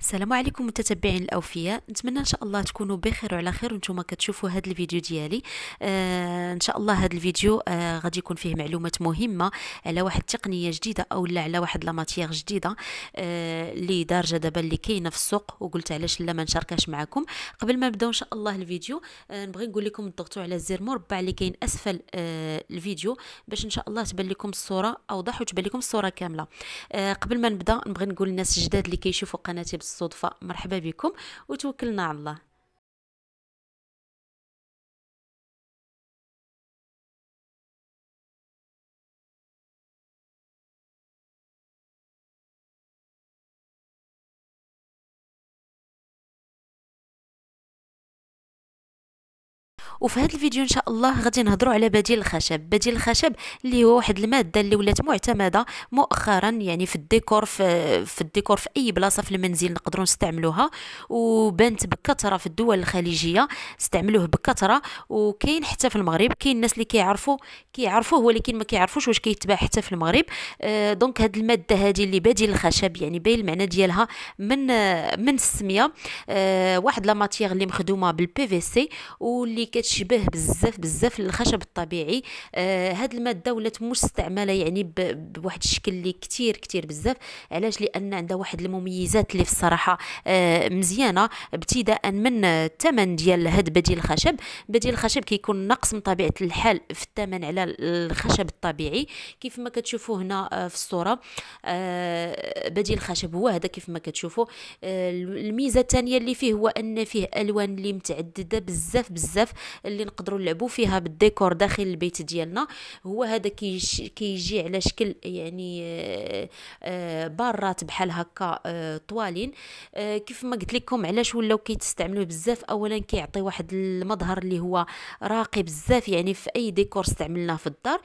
السلام عليكم متتبعين الأوفياء. نتمنى إن شاء الله تكونوا بخير وعلى خير وأنتم كتشوفوا هذا الفيديو ديالي. آه إن شاء الله هذا الفيديو آه غادي يكون فيه معلومات مهمة على واحد التقنية جديدة أو لا على واحد لا ماتيير جديدة آه اللي دارجة دابا اللي كاينة في السوق وقلت علاش لا ما نشاركهاش معكم قبل ما نبداو إن شاء الله الفيديو آه نبغي نقول لكم تضغطوا على الزر مربع اللي كاين أسفل آه الفيديو باش إن شاء الله تبان لكم الصورة أوضح وتبان لكم الصورة كاملة. آه قبل ما نبدأ نبغي نقول للناس الجداد اللي كيشوفوا قناتي بالصدفة مرحبا بكم وتوكلنا على الله. وفي هذا الفيديو إن شاء الله غادي نهضروا على بديل الخشب. بديل الخشب اللي هو واحد المادة اللي ولات معتمدة مؤخرا يعني في الديكور في, في الديكور في أي بلاصة في المنزل نقدروا نستعملوها. وبنت بكثرة في الدول الخليجية استعملوه بكثرة. وكاين حتى في المغرب كاين الناس اللي كيعرفوا كيعرفوه ولكن ما كيعرفوش واش كيتباع حتى في المغرب. آه donc هاد المادة هذه اللي بديل الخشب يعني باين المعنى ديالها من من السمية. آه واحد la matière اللي مخدومة بال PVC واللي كتشبه بزاف بزاف للخشب الطبيعي. آه هاد المادة ولات مستعملة يعني بواحد الشكل اللي كتير كتير بزاف. علاش؟ لأن عندها واحد المميزات اللي في الصراحة آه مزيانة. ابتداء من الثمن ديال هاد بديل الخشب. بديل الخشب كيكون نقص من طبيعة الحال في الثمن على الخشب الطبيعي. كيف ما كتشوفوا هنا آه في الصورة آه بديل الخشب هو هذا كيف ما كتشوفوا. آه الميزة الثانية اللي فيه هو أن فيه ألوان اللي متعددة بزاف بزاف. اللي نقدروا نلعبوا فيها بالديكور داخل البيت ديالنا. هو هذا كيجي على شكل يعني آه، آه، بارات بحال هكا آه، طوالين. كيف ما قلت لكم علاش ولاو كيتستعملوه بزاف. اولا كيعطي واحد المظهر اللي هو راقي بزاف يعني في أي ديكور استعملناه في الدار.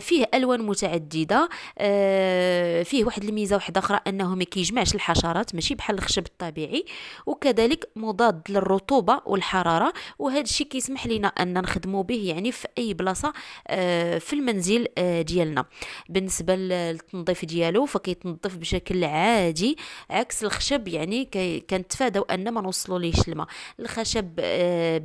فيه ألوان متعددة آه، فيه واحد الميزة واحدة أخرى أنه ما كيجمعش الحشرات ماشي بحال الخشب الطبيعي وكذلك مضاد للرطوبة والحرارة وهذا الشيء كيسمح لنا أن نخدموا به يعني في أي بلاصة آه، في المنزل ديالنا. بالنسبة للتنظيف ديالو فكيتنظف بشكل عادي عكس الخشب يعني كنتفاداو أن ما نوصلوا ليش الماء الخشب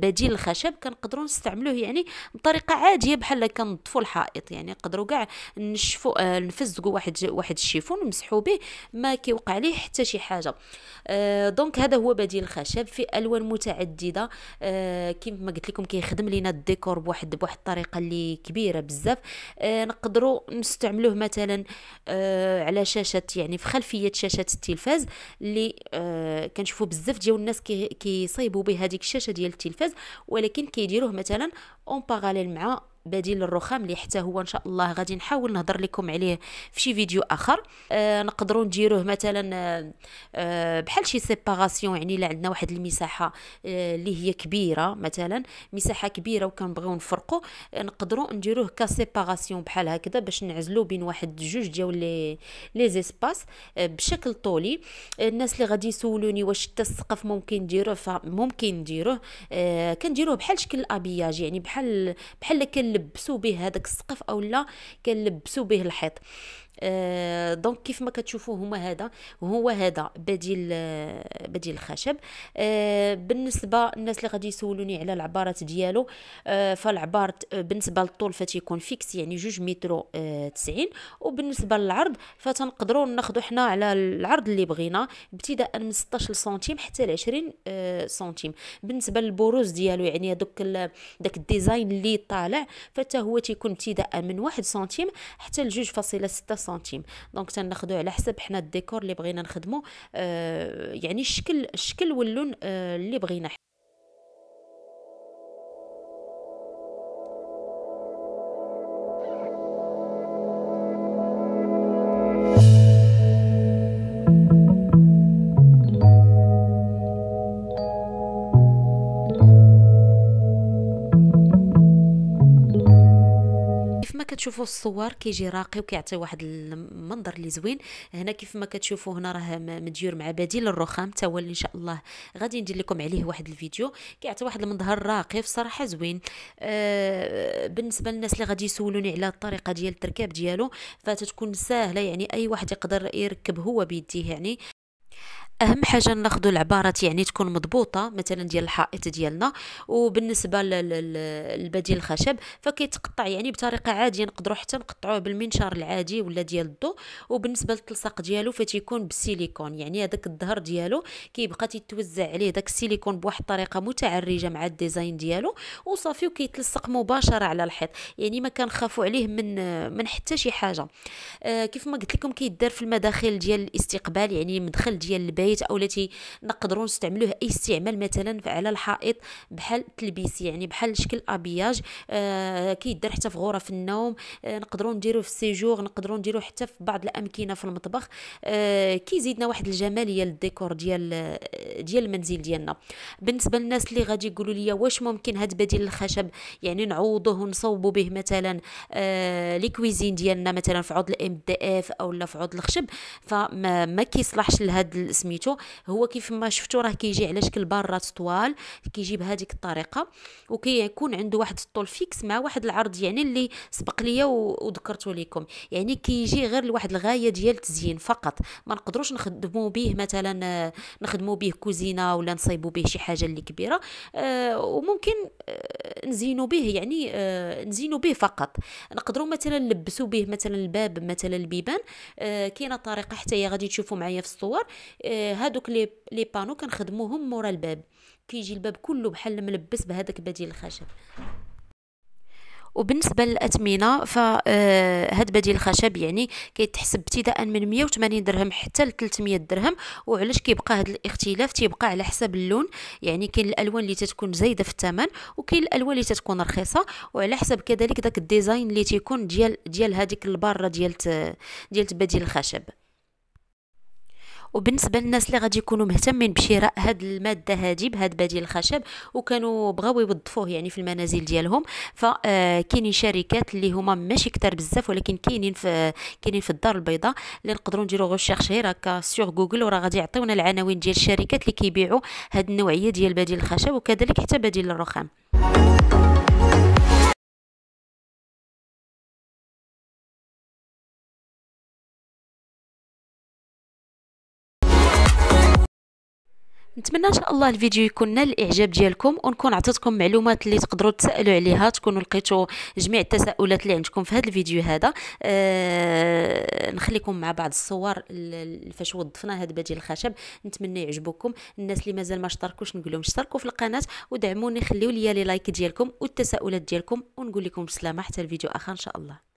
بديل الخشب كنقدروا نستعملوه يعني بطريقة عادية بحال كنظفوا الحائط. الحائط يعني نقدروا كاع نشفوا آه نفزقوا واحد واحد ال chiffon نمسحوا به ما كيوقع عليه حتى شي حاجة. آه donc هذا هو بديل الخشب في ألوان متعددة. آه كيف ما قلت لكم كيخدم لينا الديكور بواحد بواحد الطريقة اللي كبيرة بزاف. آه نقدروا نستعملوه مثلا آه على شاشة يعني في خلفية شاشة التلفاز اللي آه كنشوفوا بزاف ديال الناس كيصايبوا كي به هذيك الشاشة ديال التلفاز. ولكن كيديروه مثلا en parallèle مع بديل الرخام اللي حتى هو إن شاء الله غادي نحاول نهضر لكم عليه في شي فيديو آخر. آه نقدروا نديروه مثلا آه, آه، بحال شي séparation يعني إلا عندنا واحد المساحة آه اللي هي كبيرة مثلا مساحة كبيرة وكنبغيو نفرقوا آه نقدروا نديروه ك séparation بحال هكذا باش نعزلوا بين واحد جوج ديال les les espaces آه بشكل طولي. آه الناس اللي غادي يسولوني واش حتى السقف ممكن نديروه فممكن نديروه آه كنديروه بحال شكل الأبياج يعني بحال بحال كنلبسو به هذاك السقف اولا كنلبسو به الحيط. آه donc كيف ما كتشوفوا هما هذا هو هذا بديل آه بديل الخشب. آه بالنسبة الناس اللي غادي يسولوني على العبارات ديالو آه فالعبار بالنسبة للطول فتيكون fixe يعني جوج متر آه 90 وبالنسبة للعرض فتنقدروا ناخذوا حنا على العرض اللي بغينا ابتداء من 16 سنتيم حتى ل 20 آه سنتيم. بالنسبة للبروز ديالو يعني هذوك داك ال design اللي طالع فتا هو تيكون ابتداء من 1 سنتيم حتى ل 2.6 سنتيم. donc تناخذوا على حسب حنا الديكور اللي بغينا نخدمو. آه يعني الشكل الشكل واللون آه اللي بغينا. كتشوفوا الصور كيجي راقي وكيعطي واحد المنظر اللي زوين. هنا كيف ما كتشوفوا هنا راه مديور مع بديل الرخام تا إن شاء الله غادي ندير لكم عليه واحد الفيديو. كيعطي واحد المظهر راقي بصراحة زوين. آه بالنسبة للناس اللي غادي يسولوني على الطريقة ديال التركاب ديالو فتتكون ساهلة يعني أي واحد يقدر يركب هو بيديه يعني. أهم حاجة ناخذوا العبارات يعني تكون مضبوطة مثلا ديال الحائط ديالنا وبالنسبة للبديل الخشب فكيتقطع يعني بطريقة عادية نقدروا حتى نقطعوه بالمنشار العادي ولا ديال الضو وبالنسبة للتلصق ديالو فتيكون بالسيليكون يعني هذاك الظهر ديالو كيبقى تيتوزع عليه داك السيليكون بواحد الطريقة متعرجة مع الديزاين ديالو وصافي وكيتلصق مباشرة على الحيط يعني ما كنخافوا عليه من من حتى شي حاجة. آه كيف ما قلت لكم كيدار في المداخل ديال الاستقبال يعني المدخل ديال البيت. أو التي نقدروا نستعملوه أي استعمال مثلا على الحائط بحال التلبيس يعني بحال شكل أبياج آه كيدار حتى في غرف النوم آه نقدروا نديروه في ال séjour نقدروا نديروه حتى في بعض الامكنه في المطبخ آه كيزيدنا واحد الجمالية للديكور ديال ديال المنزل ديالنا. بالنسبة للناس اللي غادي يقولوا لي واش ممكن هاد بديل الخشب يعني نعوضوه ونصوبوا به مثلا آه les cuisines ديالنا مثلا في عود ال MDF أو لا في عود الخشب فما ما كيصلحش لهاد سميتو هو كيف ما شفتوا راه كيجي على شكل بارات طوال كيجي بهذيك الطريقة وكيكون عنده واحد الطول فيكس مع واحد العرض يعني اللي سبق ليا وذكرته لكم يعني كيجي غير لواحد الغاية ديال التزيين فقط. ما نقدروش نخدموا به مثلا نخدموا به كوزينة ولا نصايبوا به شي حاجة اللي كبيرة آه وممكن نزينوا به يعني آه نزينوا به فقط. نقدروا مثلا نلبسوا به مثلا الباب مثلا البيبان. آه كاينة طريقة حتى هي غادي تشوفوا معايا في الصور. آه هادوك لي لي بانو كنخدموهم مورا الباب. كيجي الباب كله بحال ملبس بهذاك بديل الخشب. وبالنسبة للاثمنه فهاد آه، بديل الخشب يعني كيتحسب ابتداء من 180 درهم حتى ل 300 درهم. وعلاش كيبقى هذا الاختلاف؟ تيبقى على حسب اللون يعني كاين الألوان اللي تتكون زايدة في الثمن وكاين الألوان اللي تتكون رخيصة. وعلى حسب كذلك داك ال design اللي تيكون ديال ديال هذيك البارة ديال ديال بديل الخشب. وبالنسبة للناس اللي غادي يكونوا مهتمين بشراء هاد المادة هذه بهاد بديل الخشب وكانوا بغاو يوظفوه يعني في المنازل ديالهم. فكاينين شركات اللي هما ماشي كتار بزاف ولكن كاينين في كاينين في الدار البيضاء اللي نقدروا نديروا غير recherche هكا sur Google وراه غادي يعطيونا العناوين ديال الشركات اللي كيبيعوا هاد النوعية ديال بديل الخشب وكذلك حتى بديل الرخام. نتمنى إن شاء الله الفيديو يكون نال الإعجاب ديالكم ونكون عطيتكم معلومات اللي تقدروا تسألوا عليها تكونوا لقيتوا جميع التساؤلات اللي عندكم في هذا الفيديو هذا. آه نخليكم مع بعض الصور فاش وظفنا هذا بديل الخشب. نتمنى يعجبكم الناس اللي مازال ما اشتركوش نقول لهم اشتركوا في القناة ودعموني خليوا لي لايك ديالكم والتساؤلات ديالكم ونقول لكم بسلامة. حتى الفيديو اخر إن شاء الله.